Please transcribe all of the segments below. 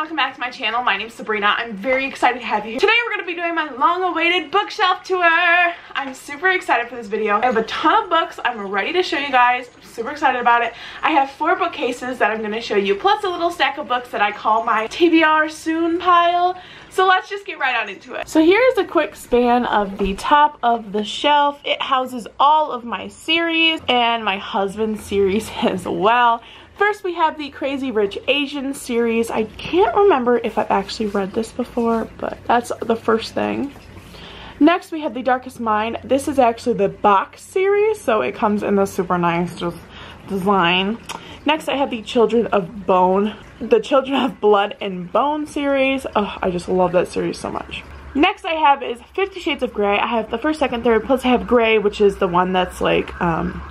welcome back to my channel. My name is Sabrina. I'm very excited to have you here. Today we're going to be doing my long-awaited bookshelf tour. I'm super excited for this video. I have a ton of books. I'm ready to show you guys. I'm super excited about it. I have four bookcases that I'm going to show you, plus a little stack of books that I call my TBR soon pile. So let's just get right on into it. So here's a quick span of the top of the shelf. It houses all of my series and my husband's series as well. First, we have the Crazy Rich Asian series. I can't remember if I've actually read this before, but that's the first thing. Next, we have The Darkest Mind. This is actually the box series, so it comes in the super nice just design. Next, I have the Children of Bone, the Children of Blood and Bone series. Oh, I just love that series so much. Next I have is Fifty Shades of Grey. I have the first, second, third, plus I have Grey, which is the one that's like, um,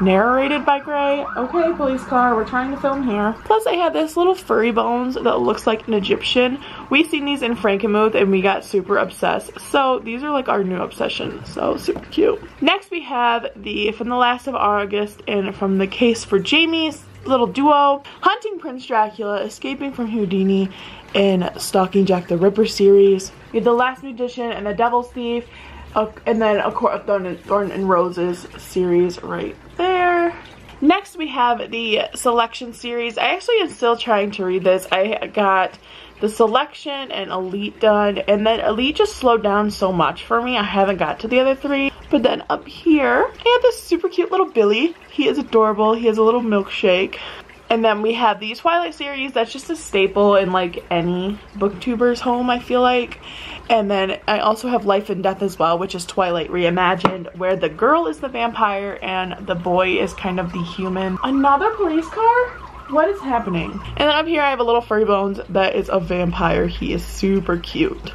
narrated by Grey. Okay, police car, we're trying to film here. Plus I have this little furry bones that looks like an Egyptian. We seen these in Frankenmuth and we got super obsessed. So these are like our new obsession. So super cute. Next we have the From the Last of August and From the Case for Jamie's little duo. Hunting Prince Dracula, Escaping from Houdini, and Stalking Jack the Ripper series. We have The Last Magician and The Devil's Thief. Uh, and then a Court of Thorn and Roses series right there. Next we have the Selection series. I actually am still trying to read this. I got the Selection and Elite done and then Elite just slowed down so much for me. I haven't got to the other three. But then up here, I have this super cute little Billy. He is adorable. He has a little milkshake. And then we have the Twilight series. That's just a staple in like any booktuber's home, I feel like. And then I also have Life and Death as well, which is Twilight Reimagined, where the girl is the vampire and the boy is kind of the human. Another police car? What is happening? And then up here I have a little furry bones that is a vampire. He is super cute.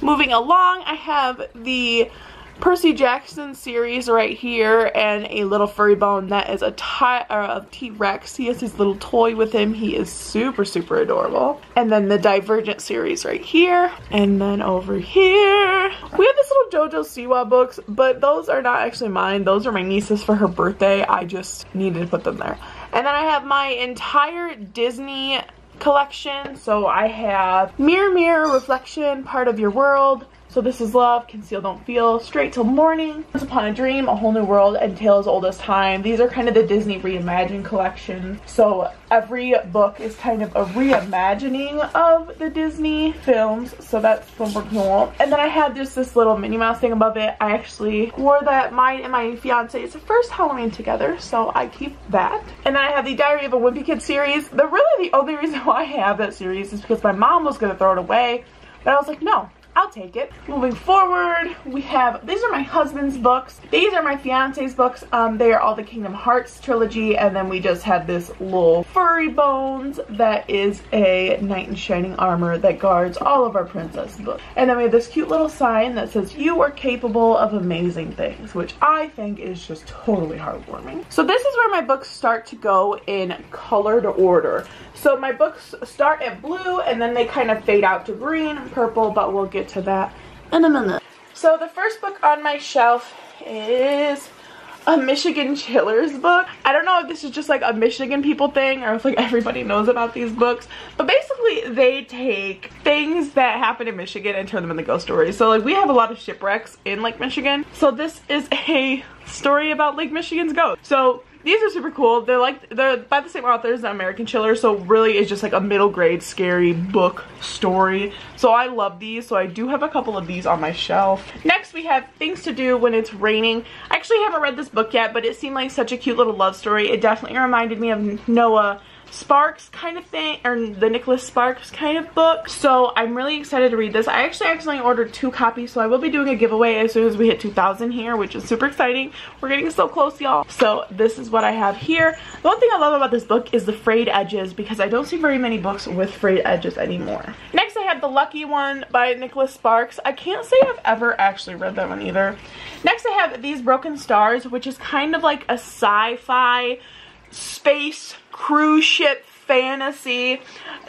Moving along, I have the Percy Jackson series right here and a little furry bone that is a T-Rex. He has his little toy with him. He is super, super adorable. And then the Divergent series right here. And then over here, we have this little JoJo Siwa books, but those are not actually mine. Those are my niece's for her birthday. I just needed to put them there. And then I have my entire Disney collection. So I have Mirror Mirror Reflection, Part of Your World, so this is Love, Conceal Don't Feel, Straight Till Morning, Once Upon a Dream, A Whole New World, and Tales Old as Time. These are kind of the Disney Reimagined collection. So every book is kind of a reimagining of the Disney films. So that's super cool. And then I had just this little Minnie Mouse thing above it. I actually wore that mine and my fiance. It's fiance's first Halloween together. So I keep that. And then I have the Diary of a Wimpy Kid series. The really the only reason why I have that series is because my mom was going to throw it away. But I was like, no, I'll take it. Moving forward, we have, these are my husband's books. These are my fiance's books. Um, they are all the Kingdom Hearts trilogy. And then we just had this little furry bones that is a knight in shining armor that guards all of our princess books. And then we have this cute little sign that says, you are capable of amazing things, which I think is just totally heartwarming. So this is where my books start to go in colored order. So my books start at blue and then they kind of fade out to green purple, but we'll get to that in a minute. So the first book on my shelf is a Michigan Chillers book. I don't know if this is just like a Michigan people thing or if like everybody knows about these books. But basically they take things that happen in Michigan and turn them into ghost stories. So like we have a lot of shipwrecks in Lake Michigan. So this is a story about Lake Michigan's ghost. So these are super cool. They're like, they're by the same authors, the American Chiller, so really it's just like a middle grade scary book story. So I love these, so I do have a couple of these on my shelf. Next we have Things to Do When It's Raining. I actually haven't read this book yet, but it seemed like such a cute little love story. It definitely reminded me of Noah Sparks kind of thing, or the Nicholas Sparks kind of book. So I'm really excited to read this. I actually accidentally ordered two copies, so I will be doing a giveaway as soon as we hit 2,000 here, which is super exciting. We're getting so close, y'all. So this is what I have here. The one thing I love about this book is the frayed edges, because I don't see very many books with frayed edges anymore. Next, I have The Lucky One by Nicholas Sparks. I can't say I've ever actually read that one either. Next, I have These Broken Stars, which is kind of like a sci-fi space cruise ship fantasy.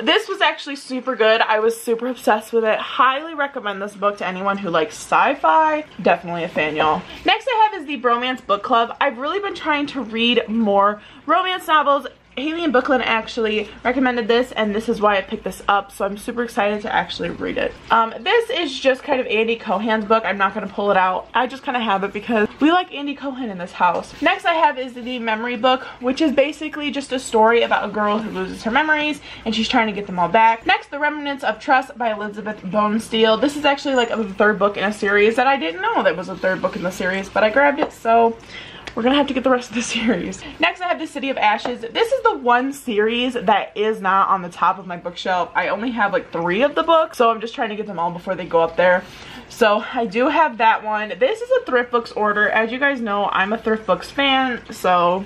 This was actually super good. I was super obsessed with it. Highly recommend this book to anyone who likes sci-fi. Definitely a fan, y'all. Next I have is the Bromance Book Club. I've really been trying to read more romance novels Haley and Bookland actually recommended this and this is why I picked this up so I'm super excited to actually read it. Um, this is just kind of Andy Cohen's book. I'm not going to pull it out. I just kind of have it because we like Andy Cohen in this house. Next I have is the memory book which is basically just a story about a girl who loses her memories and she's trying to get them all back. Next The Remnants of Trust by Elizabeth Bonesteel. This is actually like a third book in a series that I didn't know that was a third book in the series but I grabbed it so we're gonna have to get the rest of the series. Next I have the City of Ashes. This is the one series that is not on the top of my bookshelf. I only have like three of the books, so I'm just trying to get them all before they go up there. So I do have that one. This is a Thrift Books order. As you guys know, I'm a Thrift Books fan, so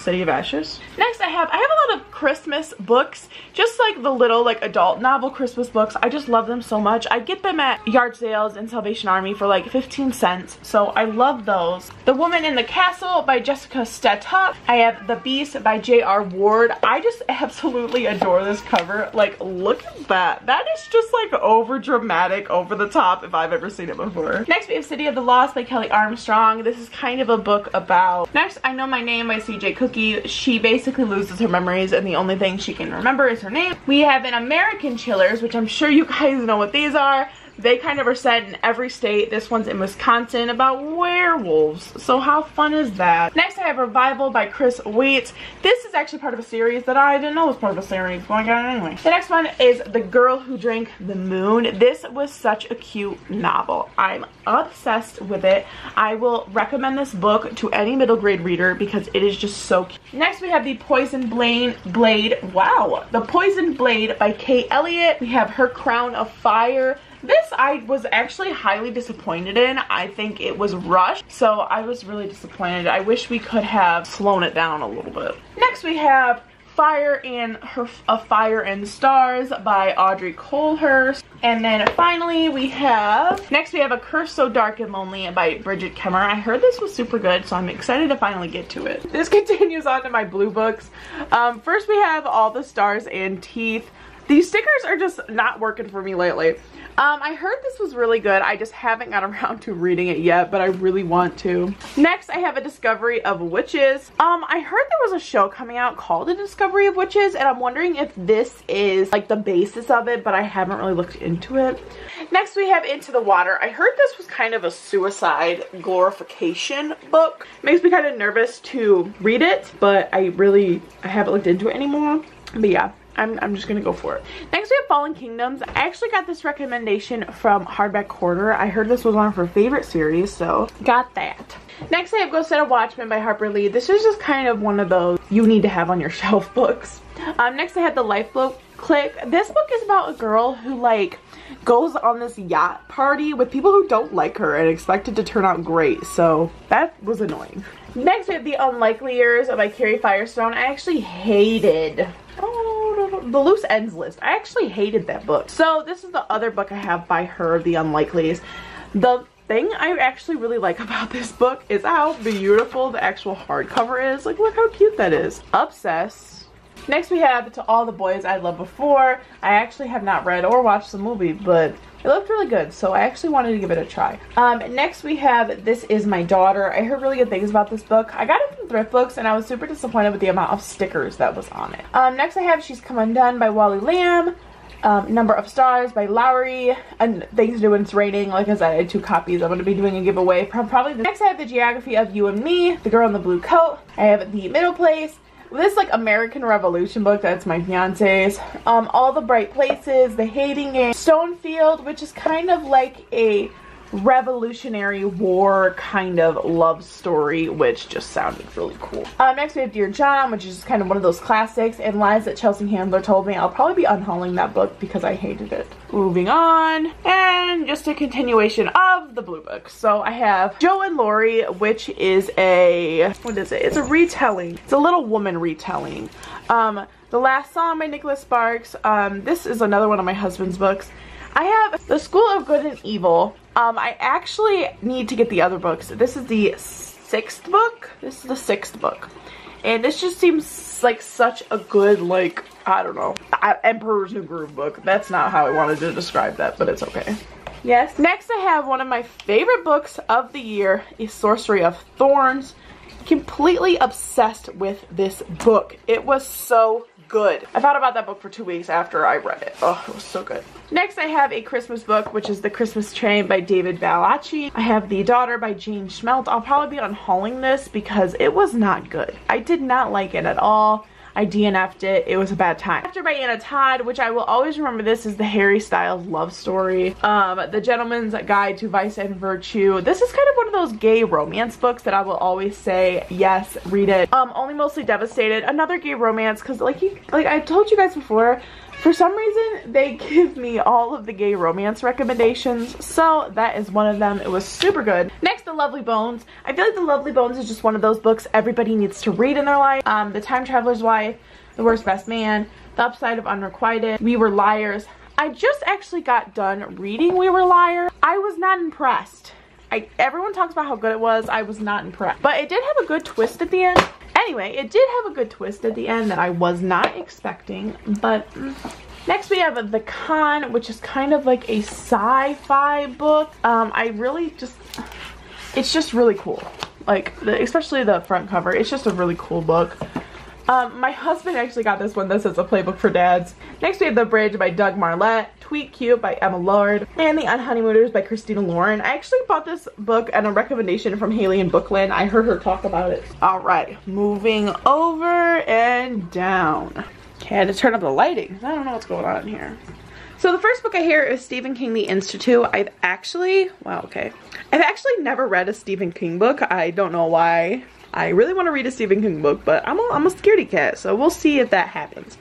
City of Ashes. Next I have, I have a lot of Christmas books, just like the little like adult novel Christmas books. I just love them so much. I get them at yard sales and Salvation Army for like 15 cents, so I love those. The Woman in the Castle by Jessica Shattuck. I have The Beast by J.R. Ward. I just absolutely adore this cover. Like, look at that. That is just like over dramatic, over the top if I've ever seen it before. Next we have City of the Lost by Kelley Armstrong. This is kind of a book about... Next, I Know My Name by C.J. Cookie, she basically loses her memories and the only thing she can remember is her name. We have an American Chillers, which I'm sure you guys know what these are. They kind of are set in every state. This one's in Wisconsin about werewolves. So how fun is that? Next I have Revival by Chris Weitz. This is actually part of a series that I didn't know was part of a series. Going on anyway. The next one is The Girl Who Drank the Moon. This was such a cute novel. I'm obsessed with it. I will recommend this book to any middle grade reader because it is just so cute. Next we have The Poison Blade. Blade. Wow. The Poison Blade by Kate Elliott. We have Her Crown of Fire this I was actually highly disappointed in. I think it was rushed, so I was really disappointed. I wish we could have slowed it down a little bit. Next we have Fire and Her A Fire and Stars by Audrey Coulthurst. And then finally we have, next we have A Curse So Dark and Lonely by Bridget Kemmer. I heard this was super good, so I'm excited to finally get to it. This continues on to my blue books. Um, first we have All the Stars and Teeth. These stickers are just not working for me lately. Um, I heard this was really good. I just haven't got around to reading it yet, but I really want to. Next, I have A Discovery of Witches. Um, I heard there was a show coming out called A Discovery of Witches, and I'm wondering if this is like the basis of it, but I haven't really looked into it. Next, we have Into the Water. I heard this was kind of a suicide glorification book. Makes me kind of nervous to read it, but I really, I haven't looked into it anymore. But yeah, I'm, I'm just gonna go for it. Next we have Fallen Kingdoms. I actually got this recommendation from Hardback Quarter. I heard this was one of her favorite series, so got that. Next I have Go Set a Watchman by Harper Lee. This is just kind of one of those you need to have on your shelf books. Um, next I have The Lifeboat Clique. This book is about a girl who like goes on this yacht party with people who don't like her and expect it to turn out great. So that was annoying. Next we have The Unlikely Years by Carrie Firestone. I actually hated the Loose Ends List. I actually hated that book. So this is the other book I have by her, The Unlikelies. The thing I actually really like about this book is how beautiful the actual hardcover is. Like, look how cute that is. Obsessed. Next we have To All the Boys I Loved Before. I actually have not read or watched the movie, but it looked really good, so I actually wanted to give it a try. Um, next we have This Is My Daughter. I heard really good things about this book. I got it from Thrift Books, and I was super disappointed with the amount of stickers that was on it. Um, next I have She's Come Undone by Wally Lamb. Um, Number of Stars by Lowry, and Things to Do When It's Raining. Like I said, I had two copies. I'm going to be doing a giveaway. Probably the next I have The Geography of You and Me, The Girl in the Blue Coat. I have The Middle Place, this like American Revolution book that's my fiance's. Um, All the Bright Places, The Hating Game, Stonefield, which is kind of like a Revolutionary War kind of love story, which just sounded really cool. Um, next we have Dear John, which is kind of one of those classics, and Lies that Chelsea Handler told me. I'll probably be unhauling that book because I hated it. Moving on, and just a continuation of the blue book. So I have Jo and Laurie, which is a, what is it? It's a retelling. It's a Little Woman retelling. Um, the Last Song by Nicholas Sparks. Um, this is another one of my husband's books. I have The School of Good and Evil. Um, I actually need to get the other books. This is the sixth book. This is the sixth book. And this just seems like such a good, like, I don't know, Emperor's New Groove book. That's not how I wanted to describe that, but it's okay. Yes. Next I have one of my favorite books of the year, is Sorcery of Thorns. completely obsessed with this book. It was so good. I thought about that book for two weeks after I read it. Oh, it was so good. Next, I have a Christmas book, which is The Christmas Train by David Baldacci. I have The Daughter by Jane Shemilt. I'll probably be unhauling this because it was not good. I did not like it at all. I DNF'd it. It was a bad time. After by Anna Todd, which I will always remember this is the Harry Styles love story. Um, the Gentleman's Guide to Vice and Virtue. This is kind of one of those gay romance books that I will always say, yes, read it. Um, Only Mostly Devastated. Another gay romance because like, like I told you guys before, for some reason, they give me all of the gay romance recommendations, so that is one of them. It was super good. Next, The Lovely Bones. I feel like The Lovely Bones is just one of those books everybody needs to read in their life. Um, the Time Traveler's Wife, The Worst Best Man, The Upside of Unrequited, We Were Liars. I just actually got done reading We Were Liars. I was not impressed. I, everyone talks about how good it was. I was not impressed. But it did have a good twist at the end. Anyway, it did have a good twist at the end that I was not expecting, but. Next we have The Con, which is kind of like a sci-fi book. Um, I really just, it's just really cool. Like, the, especially the front cover. It's just a really cool book. Um, my husband actually got this one. This is a playbook for dads. Next we have The Bridge by Doug Marlette, Tweet Cute by Emma Lord, and The Unhoneymooners by Christina Lauren. I actually bought this book at a recommendation from Haley in Bookland. I heard her talk about it. All right, moving over and down. Okay, I had to turn up the lighting. I don't know what's going on here. So the first book I hear is Stephen King, The Institute. I've actually, wow, okay. I've actually never read a Stephen King book. I don't know why. I really want to read a Stephen King book, but I'm a, I'm a scaredy cat, so we'll see if that happens.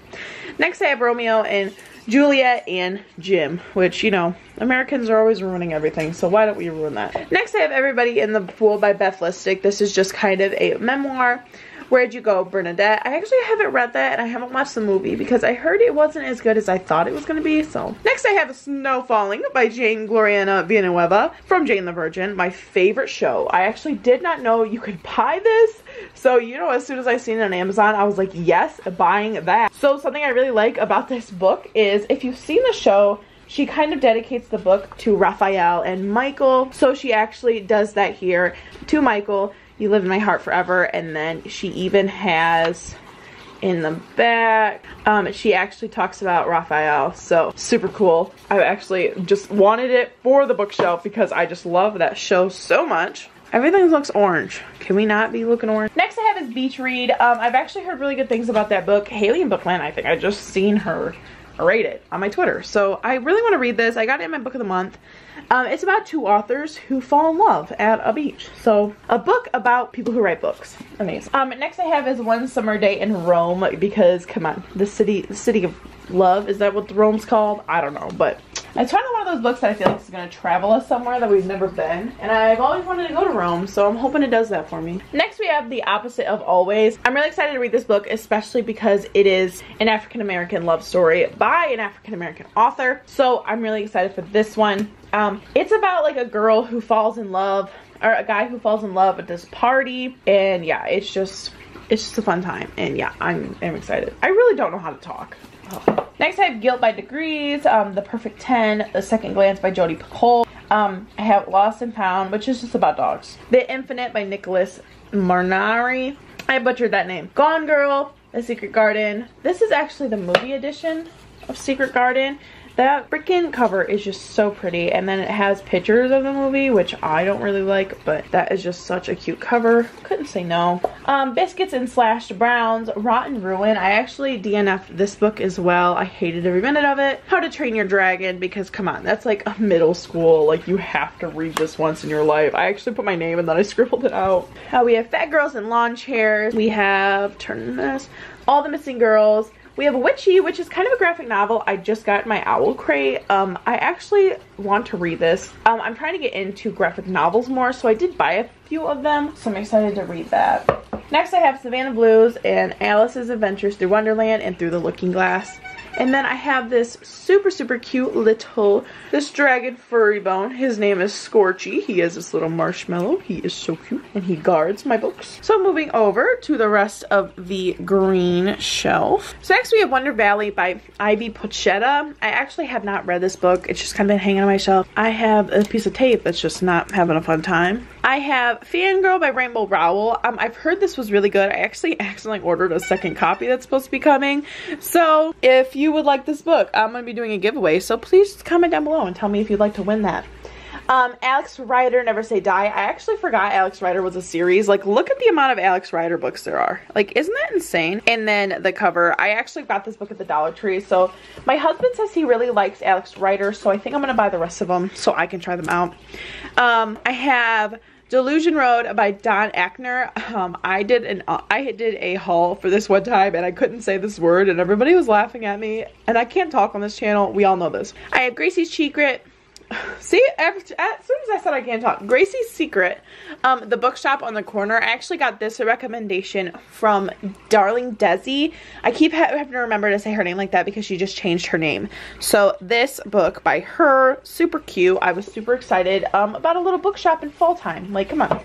Next I have Romeo and Juliet and Jim, which, you know, Americans are always ruining everything, so why don't we ruin that? Next I have Everybody in the Pool by Beth Lisick. This is just kind of a memoir Where'd You Go, Bernadette? I actually haven't read that and I haven't watched the movie because I heard it wasn't as good as I thought it was going to be. So next I have Snow Falling by Jane Gloriana Villanueva from Jane the Virgin, my favorite show. I actually did not know you could buy this. So, you know, as soon as I seen it on Amazon, I was like, yes, buying that. So something I really like about this book is if you've seen the show, she kind of dedicates the book to Raphael and Michael. So she actually does that here to Michael. You Live in My Heart Forever. And then she even has in the back. Um, she actually talks about Raphael, so super cool. I actually just wanted it for the bookshelf because I just love that show so much. Everything looks orange. Can we not be looking orange? Next I have is Beach Read. Um, I've actually heard really good things about that book. Haley in Bookland, I think. I just seen her rate it on my Twitter. So I really want to read this. I got it in my book of the month. Um, it's about two authors who fall in love at a beach. So a book about people who write books. Amazing. Um, next I have is One Summer Day in Rome because come on, the city, the city of love. Is that what Rome's called? I don't know, but it's kind of one of those books that I feel like is going to travel us somewhere that we've never been. And I've always wanted to go to Rome, so I'm hoping it does that for me. Next we have The Opposite of Always. I'm really excited to read this book, especially because it is an African-American love story by an African-American author. So I'm really excited for this one. Um, it's about like a girl who falls in love, or a guy who falls in love at this party. And yeah, it's just, it's just a fun time. And yeah, I'm, I'm excited. I really don't know how to talk. Next I have Guilt by Degrees, um, The Perfect 10, The Second Glance by Jodi Picoult. Um, I have Lost and Found, which is just about dogs. The Infinite by Nicholas Marnari. I butchered that name. Gone Girl, The Secret Garden. This is actually the movie edition of Secret Garden. That freaking cover is just so pretty. And then it has pictures of the movie, which I don't really like, but that is just such a cute cover. Couldn't say no. Um, Biscuits and Slashed Browns, Rotten Ruin. I actually DNF'd this book as well. I hated every minute of it. How to Train Your Dragon, because come on, that's like a middle school. Like you have to read this once in your life. I actually put my name and then I scribbled it out. Uh, we have Fat Girls in Lawn Chairs. We have, turn this, All the Missing Girls. We have Witchy, which is kind of a graphic novel. I just got my owl crate. Um, I actually want to read this. Um, I'm trying to get into graphic novels more, so I did buy a few of them. So I'm excited to read that. Next I have Savannah Blues and Alice's Adventures Through Wonderland and Through the Looking Glass. And then I have this super, super cute little, this dragon furry bone. His name is Scorchy. He is this little marshmallow. He is so cute and he guards my books. So moving over to the rest of the green shelf. So next we have Wonder Valley by Ivy Pochoda. I actually have not read this book. It's just kind of been hanging on my shelf. I have a piece of tape that's just not having a fun time. I have Fangirl by Rainbow Rowell. Um, I've heard this was really good. I actually accidentally ordered a second copy that's supposed to be coming. So if you would like this book, I'm going to be doing a giveaway. So please comment down below and tell me if you'd like to win that. Um, Alex Rider, Never Say Die. I actually forgot Alex Rider was a series. Like, look at the amount of Alex Rider books there are. Like, isn't that insane? And then the cover. I actually got this book at the Dollar Tree. So, my husband says he really likes Alex Rider. So, I think I'm going to buy the rest of them so I can try them out. Um, I have Delusion Road by Don Ackner. Um, I did an I did a haul for this one time and I couldn't say this word and everybody was laughing at me and I can't talk on this channel. We all know this. I have Gracie's Secret See, as soon as I said I can't talk, Gracie's Secret, um, the bookshop on the corner, I actually got this a recommendation from Darling Desi. I keep ha having to remember to say her name like that because she just changed her name. So this book by her, super cute. I was super excited um, about a little bookshop in fall time. Like, come on.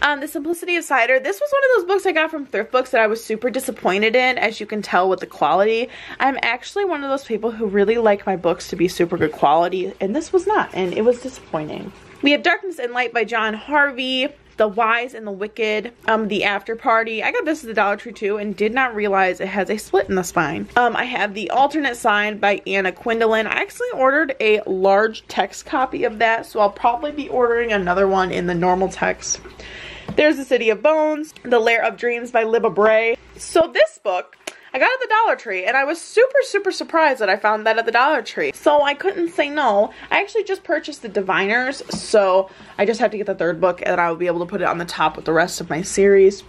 Um, the Simplicity of Cider. This was one of those books I got from Thrift Books that I was super disappointed in, as you can tell with the quality. I'm actually one of those people who really like my books to be super good quality, and this was not and it was disappointing. We have Darkness and Light by John Harvey. The Wise and the Wicked, um, The After Party. I got this at the Dollar Tree too and did not realize it has a split in the spine. Um, I have The Alternate Sign by Anna Quindlen. I actually ordered a large text copy of that, so I'll probably be ordering another one in the normal text. There's The City of Bones, The Lair of Dreams by Libba Bray. So this book I got it at the Dollar Tree and I was super, super surprised that I found that at the Dollar Tree. So I couldn't say no. I actually just purchased the Diviners, so I just have to get the third book and I will be able to put it on the top with the rest of my series.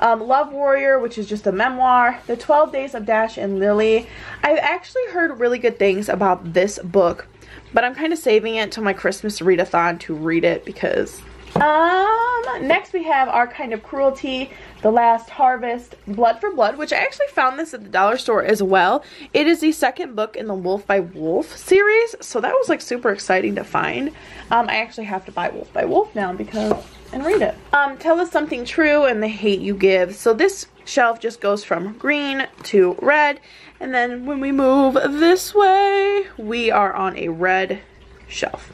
Um, Love Warrior, which is just a memoir. The 12 Days of Dash and Lily. I've actually heard really good things about this book, but I'm kind of saving it till my Christmas readathon to read it because um, next we have Our Kind of Cruelty, The Last Harvest, Blood for Blood, which I actually found this at the dollar store as well. It is the second book in the Wolf by Wolf series, so that was like super exciting to find. Um, I actually have to buy Wolf by Wolf now because, and read it. Um, Tell Us Something True and The Hate You Give. So this shelf just goes from green to red, and then when we move this way, we are on a red shelf.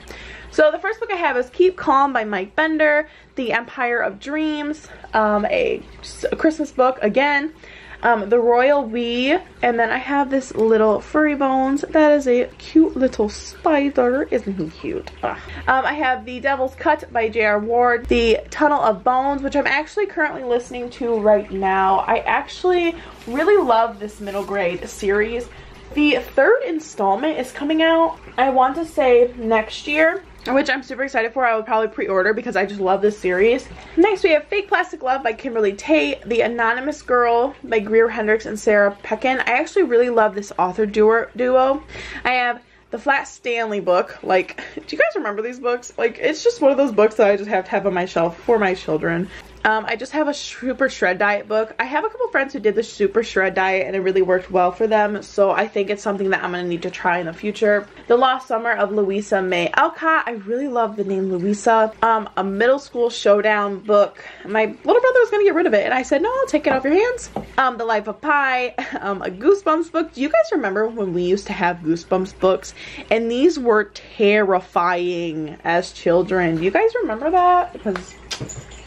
So the first book I have is Keep Calm by Mike Binder, The Empire of Dreams, um, a, a, Christmas book again, um, The Royal We, and then I have this little furry bones. That is a cute little spider. Isn't he cute? Um, I have The Devil's Cut by J.R. Ward, The Tunnel of Bones, which I'm actually currently listening to right now. I actually really love this middle grade series. The third installment is coming out, I want to say next year which I'm super excited for. I would probably pre-order because I just love this series. Next, we have Fake Plastic Love by Kimberly Tate, The Anonymous Girl by Greer Hendricks and Sarah Peckin. I actually really love this author duo. I have the Flat Stanley book. Like, do you guys remember these books? Like, it's just one of those books that I just have to have on my shelf for my children. Um, I just have a super shred diet book. I have a couple friends who did the super shred diet and it really worked well for them. So I think it's something that I'm going to need to try in the future. The Lost Summer of Louisa May Alcott. I really love the name Louisa. Um, a middle school showdown book. My little brother was going to get rid of it and I said, no, I'll take it off your hands. Um, the Life of Pi. Um, a Goosebumps book. Do you guys remember when we used to have Goosebumps books? And these were terrifying as children. Do you guys remember that? Because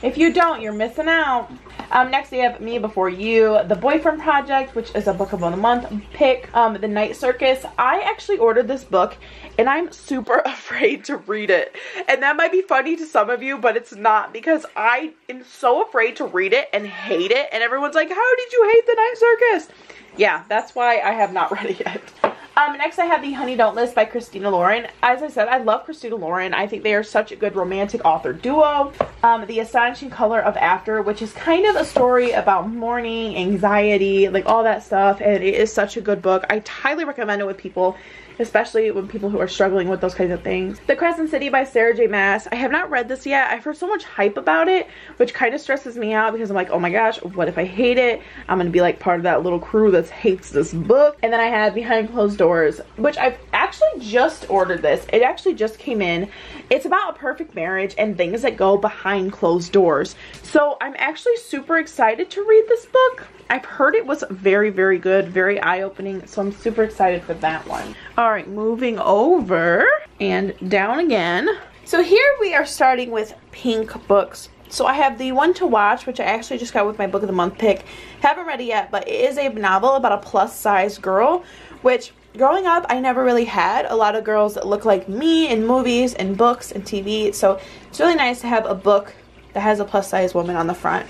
if you don't, you're missing out. Um, next we have Me Before You, The Boyfriend Project, which is a book of the month pick. Um, The Night Circus. I actually ordered this book and I'm super afraid to read it. And that might be funny to some of you, but it's not because I am so afraid to read it and hate it. And everyone's like, how did you hate The Night Circus? Yeah, that's why I have not read it yet. Um, next I have The Honey Don't List by Christina Lauren. As I said, I love Christina Lauren. I think they are such a good romantic author duo. Um, the Astonishing Color of After, which is kind of a story about mourning, anxiety, like all that stuff. And it is such a good book. I highly recommend it with people especially when people who are struggling with those kinds of things. The Crescent City by Sarah J Maas. I have not read this yet. I've heard so much hype about it, which kind of stresses me out because I'm like, oh my gosh, what if I hate it? I'm gonna be like part of that little crew that hates this book. And then I have Behind Closed Doors, which I've actually just ordered this. It actually just came in. It's about a perfect marriage and things that go behind closed doors. So I'm actually super excited to read this book. I've heard it was very, very good, very eye-opening, so I'm super excited for that one. All right, moving over and down again. So here we are starting with pink books. So I have the one to watch, which I actually just got with my book of the month pick. Haven't read it yet, but it is a novel about a plus size girl, which growing up I never really had a lot of girls that look like me in movies and books and TV. So it's really nice to have a book that has a plus size woman on the front.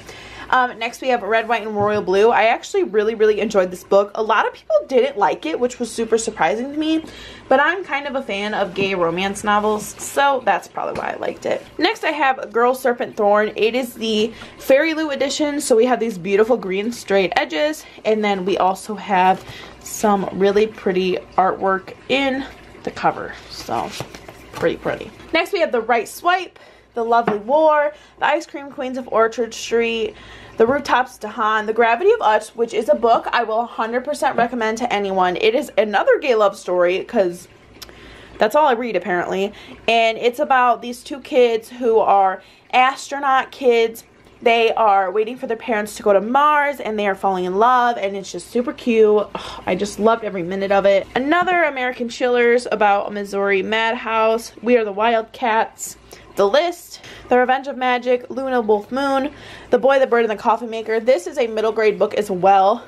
Um, next we have Red, White, and Royal Blue. I actually really, really enjoyed this book. A lot of people didn't like it, which was super surprising to me. But I'm kind of a fan of gay romance novels, so that's probably why I liked it. Next I have Girl Serpent Thorn. It is the FairyLoot edition, so we have these beautiful green straight edges. And then we also have some really pretty artwork in the cover. So, pretty pretty. Next we have The Right Swipe. The Lovely War, The Ice Cream Queens of Orchard Street, The Rooftops Dahan, The Gravity of Us, which is a book I will 100% recommend to anyone. It is another gay love story because that's all I read apparently. And it's about these two kids who are astronaut kids. They are waiting for their parents to go to Mars and they are falling in love and it's just super cute. I just loved every minute of it. Another American Chillers about a Missouri madhouse. We are the Wildcats. The List, The Revenge of Magic, Luna Wolf Moon, The Boy, the Bird, and the Coffin Maker. This is a middle grade book as well,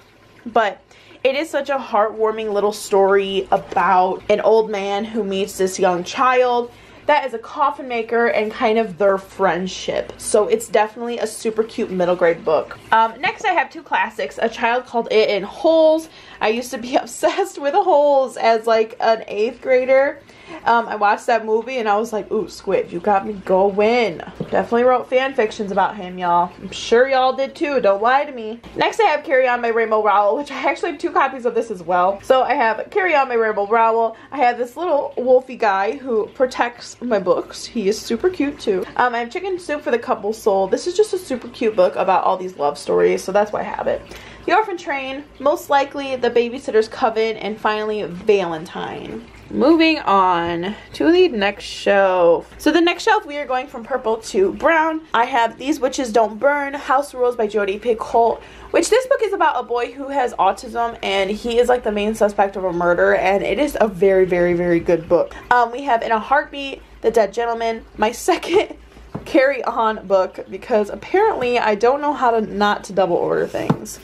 but it is such a heartwarming little story about an old man who meets this young child that is a coffin maker and kind of their friendship. So it's definitely a super cute middle grade book. Um, next I have two classics, A Child Called It and Holes. I used to be obsessed with Holes as like an eighth grader. Um, I watched that movie and I was like, ooh, Squid, you got me going. Definitely wrote fan fictions about him, y'all. I'm sure y'all did too. Don't lie to me. Next, I have Carry On by Rainbow Rowell, which I actually have two copies of this as well. So I have Carry On by Rainbow Rowell. I have this little wolfy guy who protects my books. He is super cute too. Um, I have Chicken Soup for the Couple Soul. This is just a super cute book about all these love stories, so that's why I have it. The Orphan Train, most likely The Babysitter's Coven, and finally Valentine. Moving on to the next shelf. So the next shelf we are going from purple to brown. I have These Witches Don't Burn, House Rules by Jodi Picoult, which this book is about a boy who has autism and he is like the main suspect of a murder and it is a very, very, very good book. Um, we have In a Heartbeat, The Dead Gentleman, my second carry on book because apparently I don't know how to not to double order things.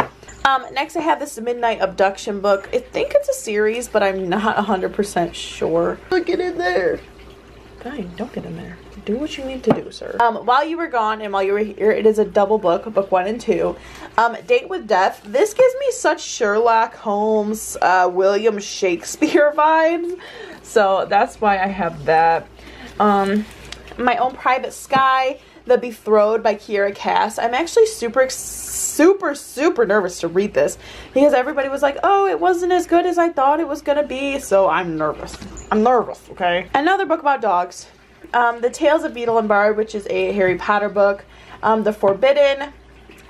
Um, next I have this Midnight Abduction book. I think it's a series, but I'm not 100% sure. Get in there. Fine, don't get in there. Do what you need to do, sir. Um, while you were gone and while you were here, it is a double book, book one and two. Um, Date with Death. This gives me such Sherlock Holmes, uh, William Shakespeare vibes. So that's why I have that. Um, My Own Private Sky. The Betrothed by Kiera Cass. I'm actually super, super, super nervous to read this because everybody was like, oh, it wasn't as good as I thought it was going to be. So I'm nervous. I'm nervous, okay? Another book about dogs. Um, the Tales of Beedle and Bard, which is a Harry Potter book. Um, the Forbidden.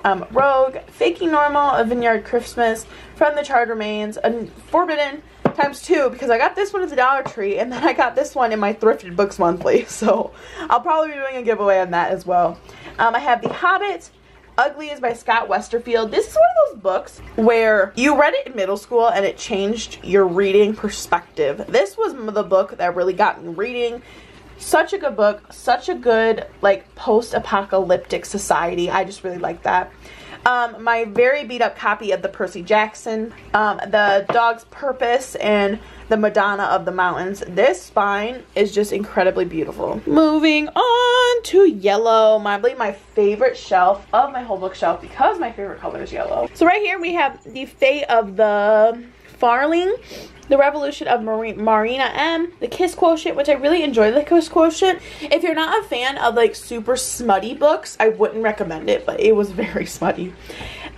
Um, Rogue. Faking Normal. A Vineyard Christmas. From the Charred Remains. Forbidden times two because I got this one at the Dollar Tree and then I got this one in my Thrifted Books Monthly. So I'll probably be doing a giveaway on that as well. Um, I have The Hobbit. Uglies by Scott Westerfeld. This is one of those books where you read it in middle school and it changed your reading perspective. This was the book that really got me reading. Such a good book. Such a good like post-apocalyptic society. I just really like that. Um, my very beat up copy of the Percy Jackson, um, the Dog's Purpose, and the Madonna of the Mountains. This spine is just incredibly beautiful. Moving on to yellow, my, believe my favorite shelf of my whole bookshelf because my favorite color is yellow. So right here we have the Fate of the Farling. The Revolution of Marina M, The Kiss Quotient, which I really enjoy The Kiss Quotient. If you're not a fan of like super smutty books, I wouldn't recommend it, but it was very smutty.